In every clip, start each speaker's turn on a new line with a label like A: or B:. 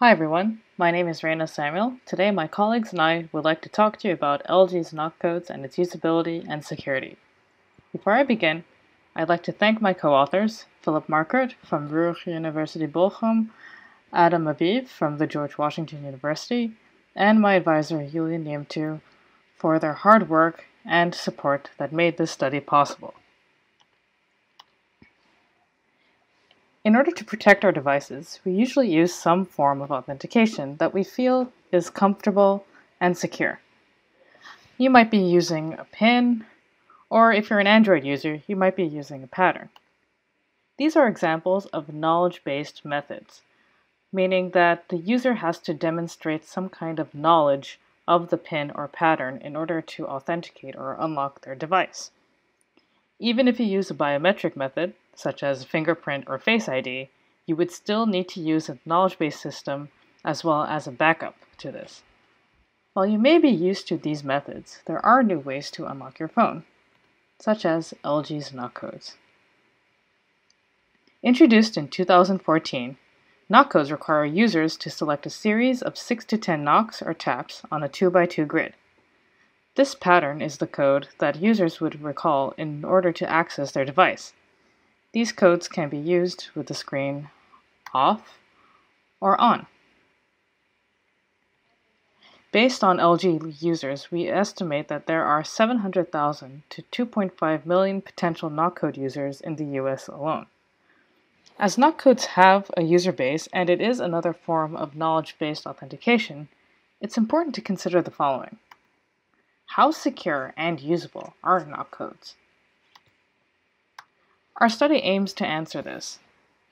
A: Hi everyone, my name is Raina Samuel. Today my colleagues and I would like to talk to you about LG's knock codes and its usability and security. Before I begin, I'd like to thank my co-authors, Philipp Markert from Ruhr University Bochum, Adam Aviv from the George Washington University, and my advisor Iulian Neamtiu for their hard work and support that made this study possible. In order to protect our devices, we usually use some form of authentication that we feel is comfortable and secure. You might be using a PIN, or if you're an Android user, you might be using a pattern. These are examples of knowledge-based methods, meaning that the user has to demonstrate some kind of knowledge of the PIN or pattern in order to authenticate or unlock their device. Even if you use a biometric method, such as fingerprint or Face ID, you would still need to use a knowledge-based system as well as a backup to this. While you may be used to these methods, there are new ways to unlock your phone, such as LG's knock codes. Introduced in 2014, knock codes require users to select a series of 6 to 10 knocks or taps on a 2x2 grid. This pattern is the code that users would recall in order to access their device. These codes can be used with the screen off or on. Based on LG users, we estimate that there are 700,000 to 2.5 million potential knock code users in the US alone. As knock codes have a user base and it is another form of knowledge-based authentication, it's important to consider the following. How secure and usable are knock codes? Our study aims to answer this.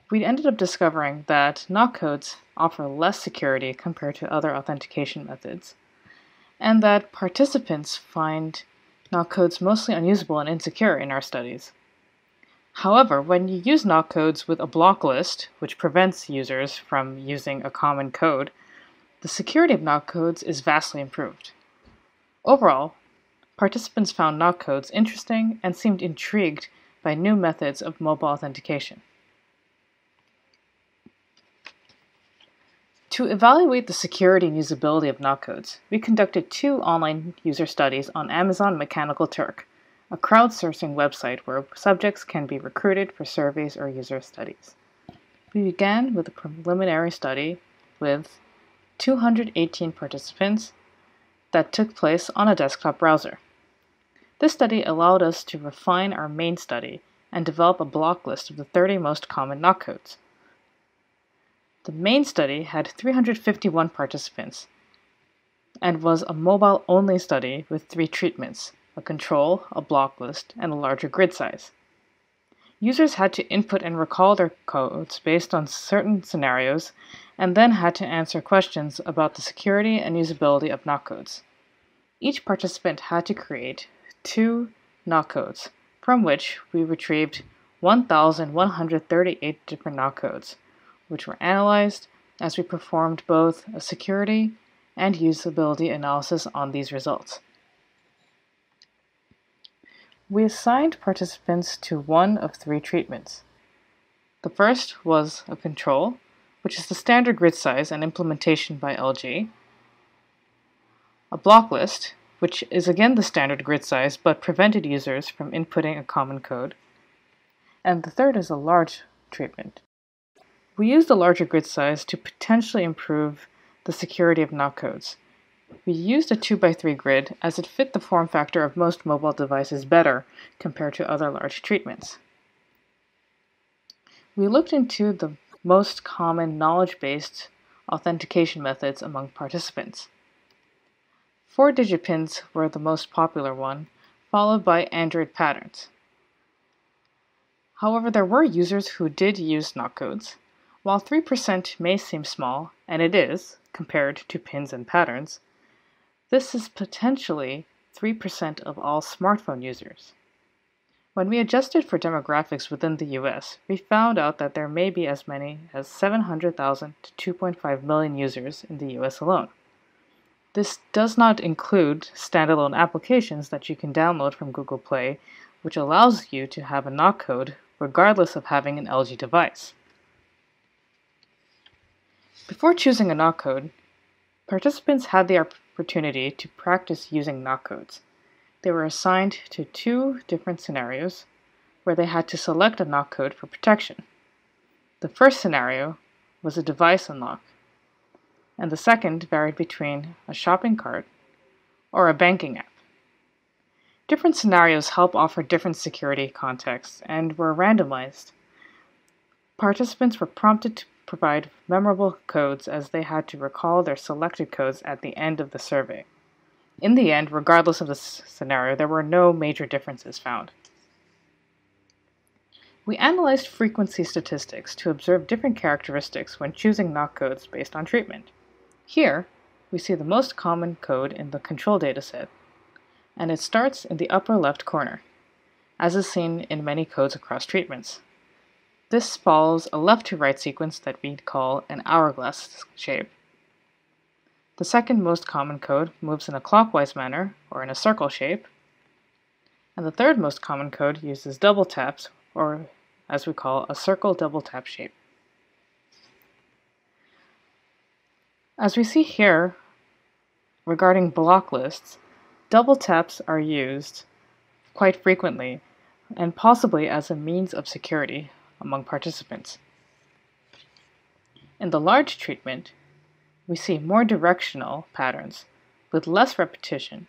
A: We ended up discovering that knock codes offer less security compared to other authentication methods, and that participants find knock codes mostly unusable and insecure in our studies. However, when you use knock codes with a block list, which prevents users from using a common code, the security of knock codes is vastly improved. Overall, participants found knock codes interesting and seemed intrigued by new methods of mobile authentication. To evaluate the security and usability of knock codes, we conducted two online user studies on Amazon Mechanical Turk, a crowdsourcing website where subjects can be recruited for surveys or user studies. We began with a preliminary study with 218 participants that took place on a desktop browser. This study allowed us to refine our main study and develop a block list of the 30 most common knock codes. The main study had 351 participants and was a mobile-only study with three treatments, a control, a block list, and a larger grid size. Users had to input and recall their codes based on certain scenarios and then had to answer questions about the security and usability of knock codes. Each participant had to create two knock codes, from which we retrieved 1,138 different knock codes, which were analyzed as we performed both a security and usability analysis on these results. We assigned participants to one of three treatments. The first was a control, which is the standard grid size and implementation by LG, a block list, which is again the standard grid size but prevented users from inputting a common code. And the third is a large treatment. We used the larger grid size to potentially improve the security of knock codes. We used a 2x3 grid as it fit the form factor of most mobile devices better compared to other large treatments. We looked into the most common knowledge-based authentication methods among participants. Four-digit pins were the most popular one, followed by Android patterns. However, there were users who did use knock codes. While 3% may seem small, and it is, compared to pins and patterns, this is potentially 3% of all smartphone users. When we adjusted for demographics within the US, we found out that there may be as many as 700,000 to 2.5 million users in the US alone. This does not include standalone applications that you can download from Google Play, which allows you to have a knock code regardless of having an LG device. Before choosing a knock code, participants had the opportunity to practice using knock codes. They were assigned to two different scenarios where they had to select a knock code for protection. The first scenario was a device unlock, and the second varied between a shopping cart or a banking app. Different scenarios help offer different security contexts and were randomized. Participants were prompted to provide memorable codes as they had to recall their selected codes at the end of the survey. In the end, regardless of the scenario, there were no major differences found. We analyzed frequency statistics to observe different characteristics when choosing knock codes based on treatment. Here, we see the most common code in the control dataset, and it starts in the upper left corner, as is seen in many codes across treatments. This follows a left to right sequence that we call an hourglass shape. The second most common code moves in a clockwise manner, or in a circle shape, and the third most common code uses double taps or as we call a circle double tap shape. As we see here, regarding block lists, double taps are used quite frequently and possibly as a means of security among participants. In the large treatment, we see more directional patterns with less repetition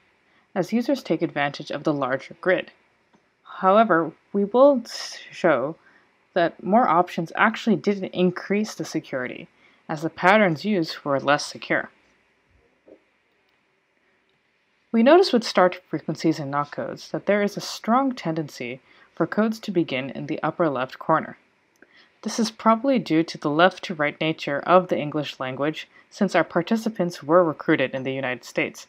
A: as users take advantage of the larger grid. However, we will show that more options actually didn't increase the security, as the patterns used were less secure. We notice with start frequencies in knock codes that there is a strong tendency for codes to begin in the upper left corner. This is probably due to the left to right nature of the English language since our participants were recruited in the United States.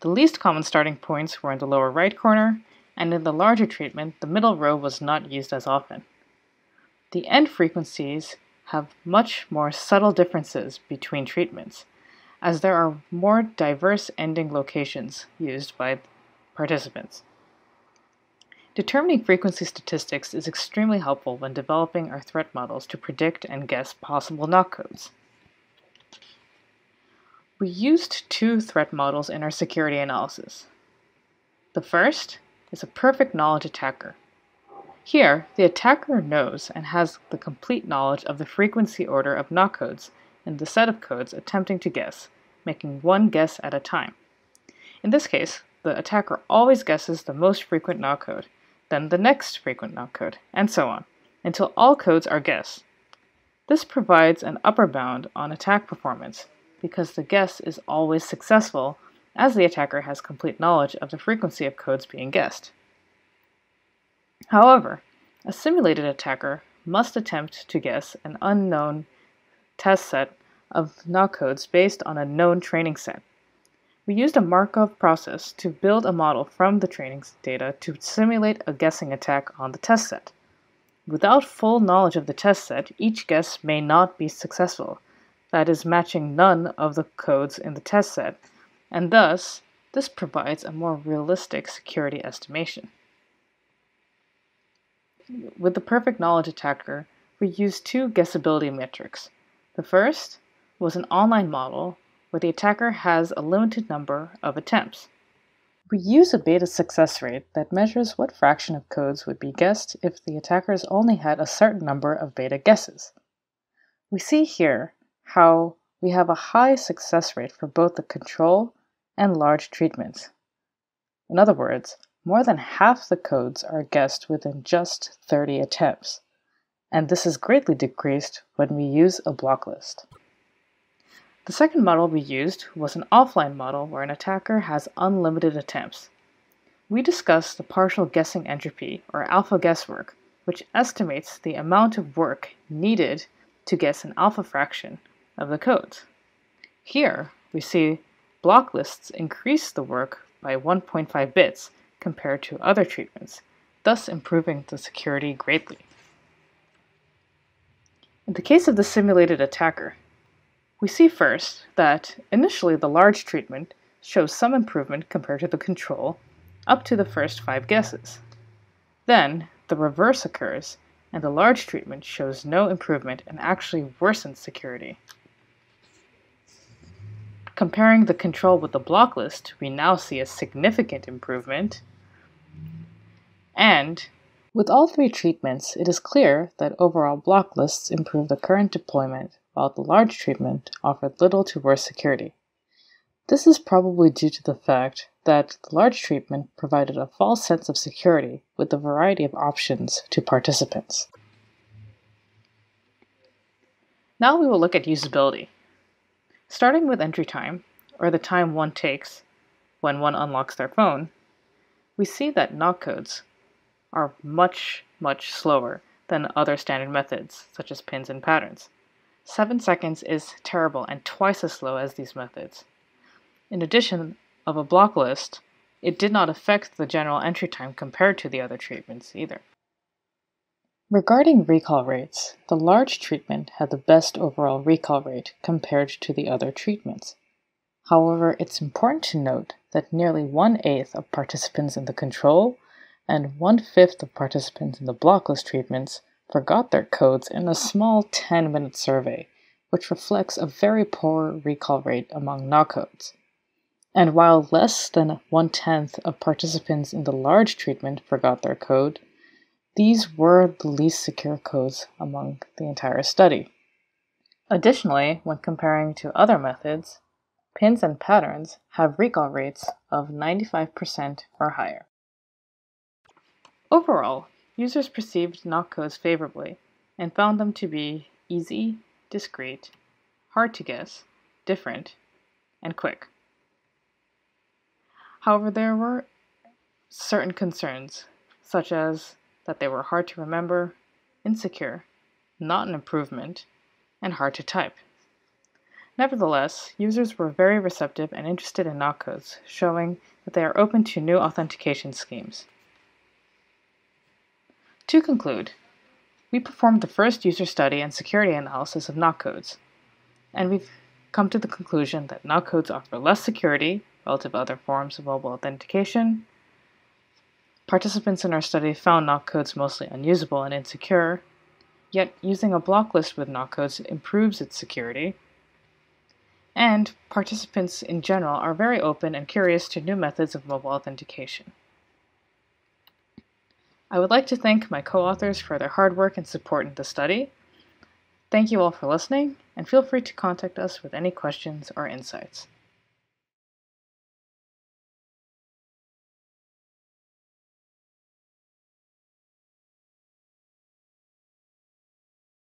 A: The least common starting points were in the lower right corner and in the larger treatment, the middle row was not used as often. The end frequencies have much more subtle differences between treatments, as there are more diverse ending locations used by participants. Determining frequency statistics is extremely helpful when developing our threat models to predict and guess possible knock codes. We used two threat models in our security analysis. The first is a perfect knowledge attacker. Here, the attacker knows and has the complete knowledge of the frequency order of knock codes in the set of codes attempting to guess, making one guess at a time. In this case, the attacker always guesses the most frequent knock code, then the next frequent knock code, and so on, until all codes are guessed. This provides an upper bound on attack performance, because the guess is always successful as the attacker has complete knowledge of the frequency of codes being guessed. However, a simulated attacker must attempt to guess an unknown test set of knock codes based on a known training set. We used a Markov process to build a model from the training data to simulate a guessing attack on the test set. Without full knowledge of the test set, each guess may not be successful, that is, matching none of the codes in the test set, and thus this provides a more realistic security estimation. With the perfect knowledge attacker, we used two guessability metrics. The first was an online model where the attacker has a limited number of attempts. We use a beta success rate that measures what fraction of codes would be guessed if the attackers only had a certain number of beta guesses. We see here how we have a high success rate for both the control and large treatments. In other words, more than half the codes are guessed within just 30 attempts, and this is greatly decreased when we use a block list. The second model we used was an offline model where an attacker has unlimited attempts. We discussed the partial guessing entropy, or alpha guesswork, which estimates the amount of work needed to guess an alpha fraction of the codes. Here, we see block lists increase the work by 1.5 bits compared to other treatments, thus improving the security greatly. In the case of the simulated attacker, we see first that initially the large treatment shows some improvement compared to the control up to the first five guesses. Then the reverse occurs, and the large treatment shows no improvement and actually worsens security. Comparing the control with the block list, we now see a significant improvement. And with all three treatments, it is clear that overall block lists improve the current deployment, while the large treatment offered little to worse security. This is probably due to the fact that the large treatment provided a false sense of security with a variety of options to participants. Now we will look at usability. Starting with entry time, or the time one takes when one unlocks their phone, we see that knock codes are much, much slower than other standard methods, such as pins and patterns. 7 seconds is terrible and twice as slow as these methods. In addition of a block list, it did not affect the general entry time compared to the other treatments either. Regarding recall rates, the large treatment had the best overall recall rate compared to the other treatments. However, it's important to note that nearly one eighth of participants in the control and one fifth of participants in the blocklist treatments forgot their codes in a small 10 minute survey, which reflects a very poor recall rate among knock codes. And while less than one tenth of participants in the large treatment forgot their code, these were the least secure codes among the entire study. Additionally, when comparing to other methods, pins and patterns have recall rates of 95% or higher. Overall, users perceived knock codes favorably and found them to be easy, discreet, hard to guess, different, and quick. However, there were certain concerns, such as that they were hard to remember, insecure, not an improvement, and hard to type. Nevertheless, users were very receptive and interested in knock codes, showing that they are open to new authentication schemes. To conclude, we performed the first user study and security analysis of knock codes, and we've come to the conclusion that knock codes offer less security relative to other forms of mobile authentication, Participants in our study found knock codes mostly unusable and insecure, yet using a block list with knock codes improves its security. And participants in general are very open and curious to new methods of mobile authentication. I would like to thank my co-authors for their hard work and support in the study. Thank you all for listening, and feel free to contact us with any questions or insights.